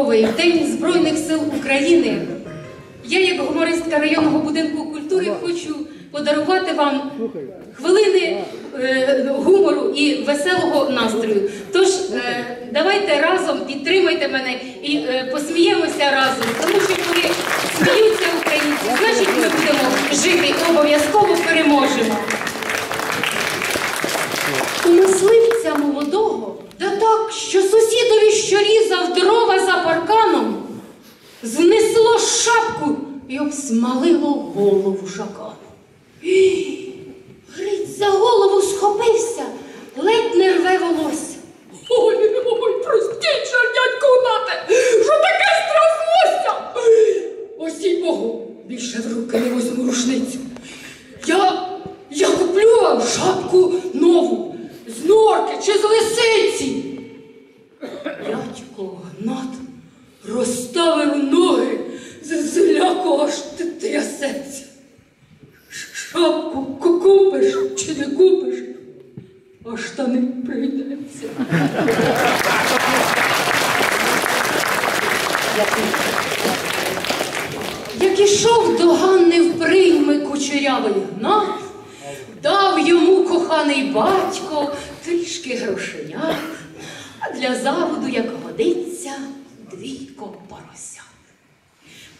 святковий День Збройних сил України. Я, як гумористка районного будинку культури, хочу подарувати вам хвилини е, гумору і веселого настрою. Тож е, давайте разом підтримайте мене і е, посміємося разом, тому що коли сміються українці, значить ми будемо жити і обов'язково переможемо. У мисливця молодого, так, що сусідові, що різав дрова за парканом, знесло шапку і обсмалило голову шакану. Двійко поросят.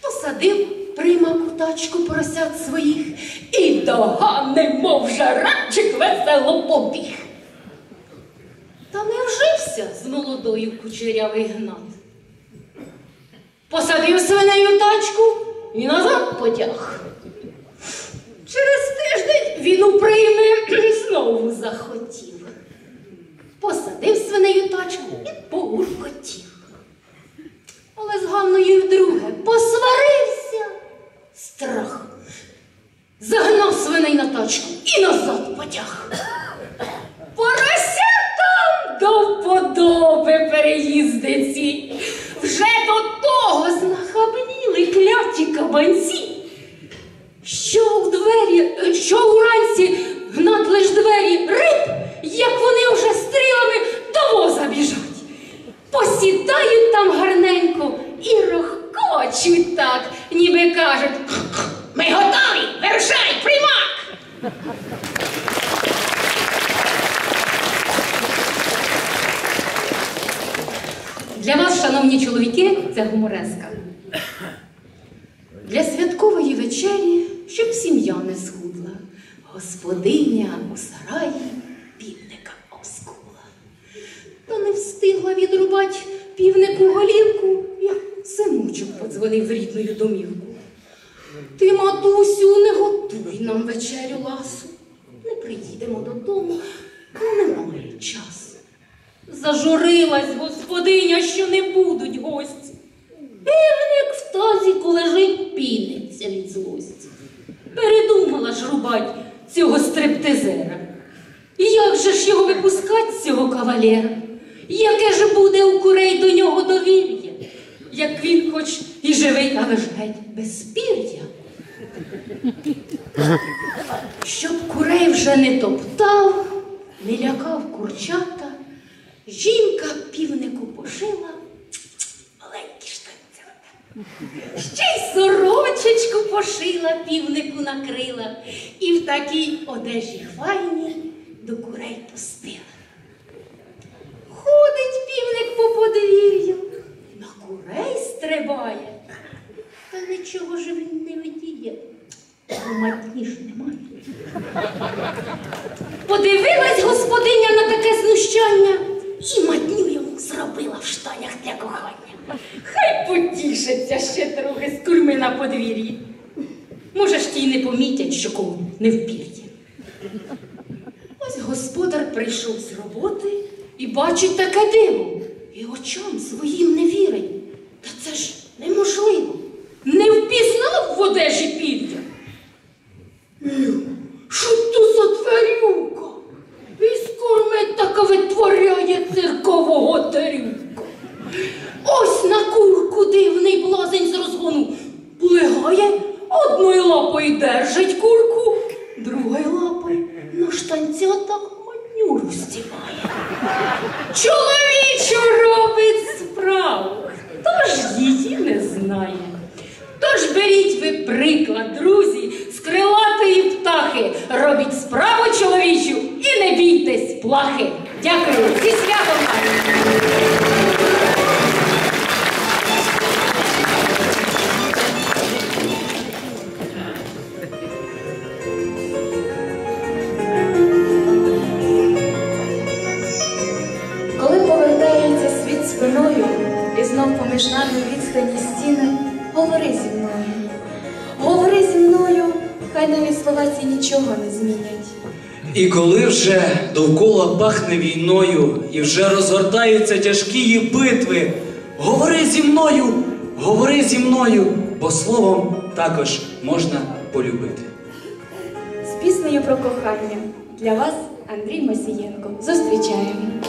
Посадив прийма кутачку поросят своїх і до Ганни, мов жаранчик, весело побіг. Та не вжився з молодою кучерявий гнат. Посадив свинею тачку і назад потяг. Через тиждень він у прийми знову захотів. Посадив свинею тачку і погуркотів. Але з Ганною вдруге посварився страх. Загнав свиней на тачку і назад потяг. Поросятам до вподоби переїздиці. Вже до того знахабніли кляті кабанці. Що у двері, що уранці гнат лиш двері риб, як вони вже стрілами чоловіки, це Передумала цього стриптизера. Як же ж його випускать з цього кавалера? Яке ж буде у курей до нього довір'я? Як він хоч і живий, але ж геть без пір'я. Щоб курей вже не топтав, не лякав курчата, жінка півнику пошила. Ще й сорочечку пошила, півнику накрила, і в такій одежі хвайній до курей пустила. Ходить півник по подвір'ю, на курей стрибає, та нічого ж він не видіє, бо матні ж немає. Подивилась господиня на таке знущання і матню йому зробила в штанях для кохання. Хай потішиться ще трохи з курми на подвір'ї. Може ж ті й не помітять, що кому не впір'є. Ось господар прийшов з роботи і бачить таке диво. І очам своїм не вірить. Та це ж неможливо. Не впізнав в одежі пахне війною і вже розгортаються тяжкі її битви. Говори зі мною, говори зі мною, бо словом також можна полюбити. З піснею про кохання для вас Андрій Мосієнко. Зустрічаємо.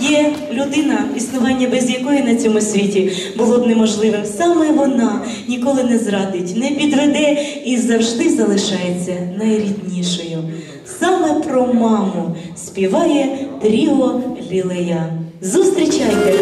є людина, існування без якої на цьому світі було б неможливим. Саме вона ніколи не зрадить, не підведе і завжди залишається найріднішою. Саме про маму співає Тріо Лілея. Зустрічайте!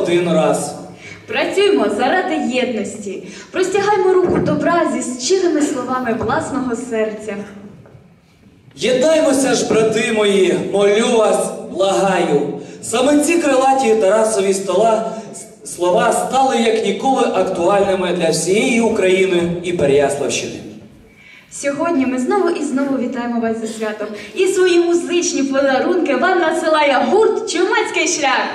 один раз. Працюємо заради єдності, простягаймо руку добра зі щирими словами власного серця. Єднаймося ж, брати мої, молю вас, благаю. Саме ці крилаті Тарасові стола слова стали як ніколи актуальними для всієї України і Переяславщини. Сьогодні ми знову і знову вітаємо вас за святом і свої музичні подарунки вам насилає гурт Чумацький шлях.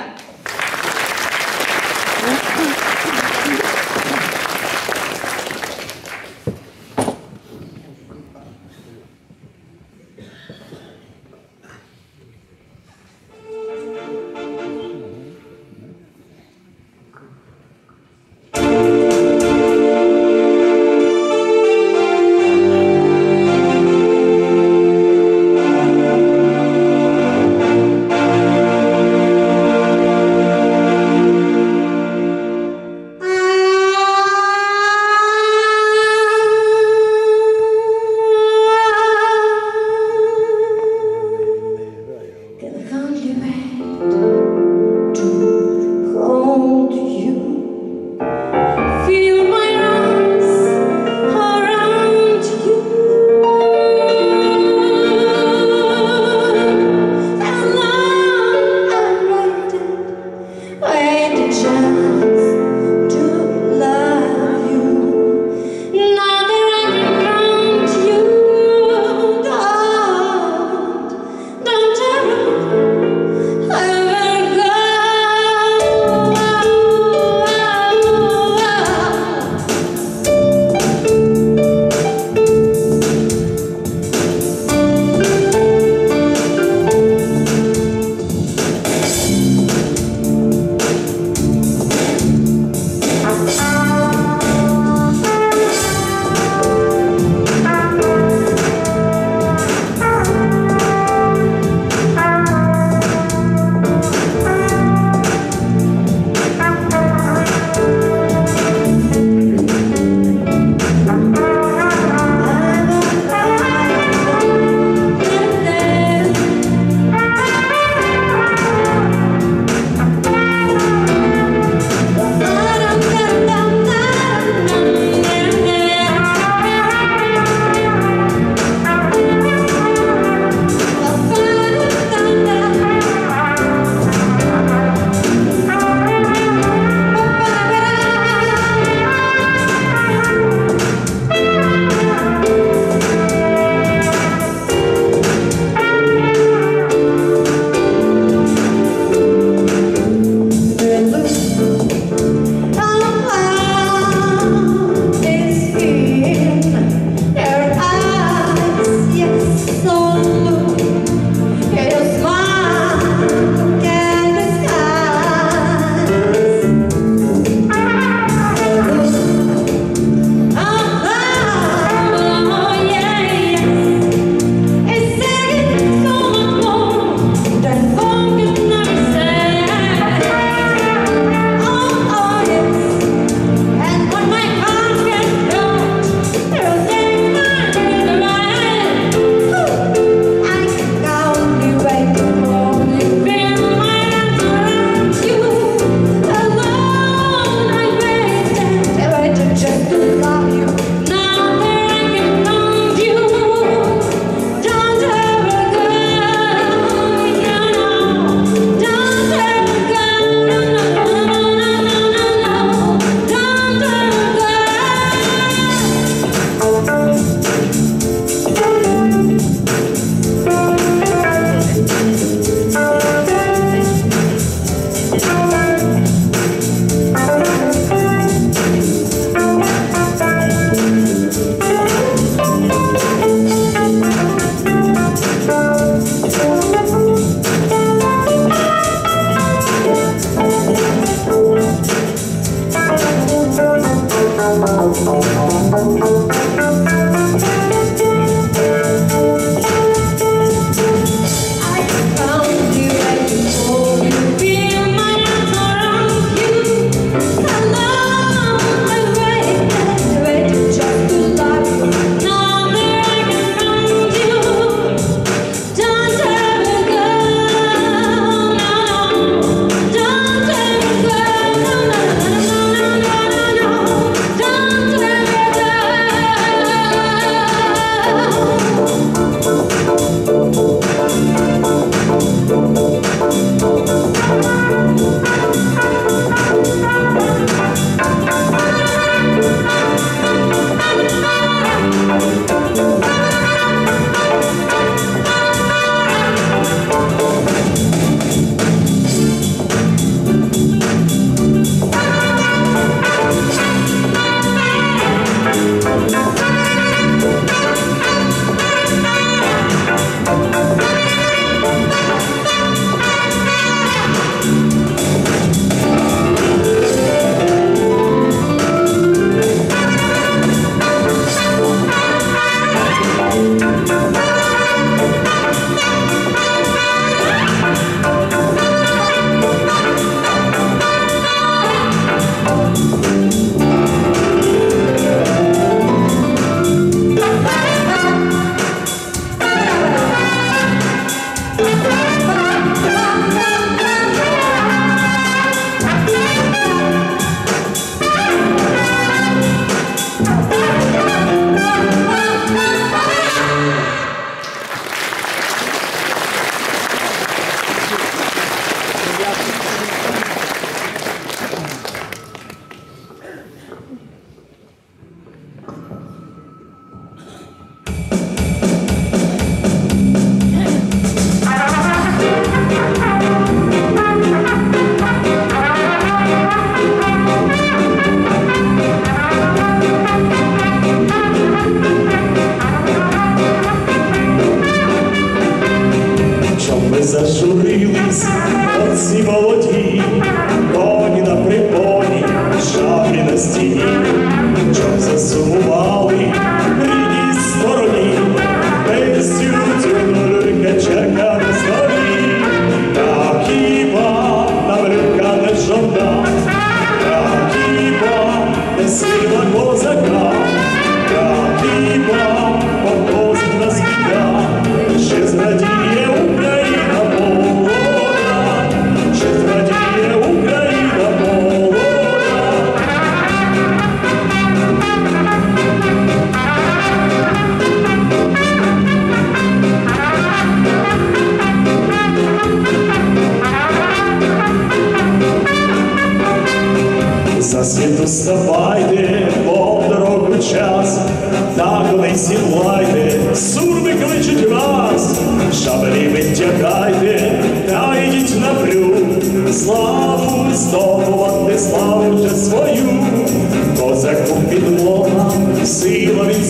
seed of our in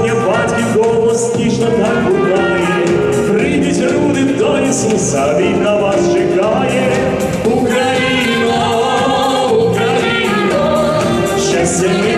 мне батьків голос ніжно так гуртає. Прийдіть руди до Ісуса, він на вас чекає. Україна, Україна. щастя ми